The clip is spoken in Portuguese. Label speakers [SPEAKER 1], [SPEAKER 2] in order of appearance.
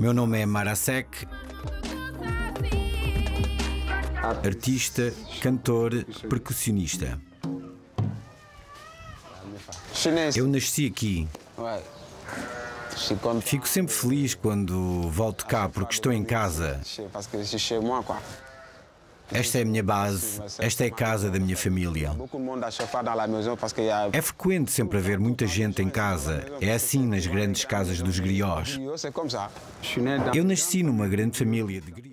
[SPEAKER 1] Meu nome é Marasek, artista, cantor, percussionista. Eu nasci aqui. Fico sempre feliz quando volto cá porque estou em casa. Esta é a minha base, esta é a casa da minha família. É frequente sempre haver muita gente em casa. É assim nas grandes casas dos griots. Eu nasci numa grande família de griots.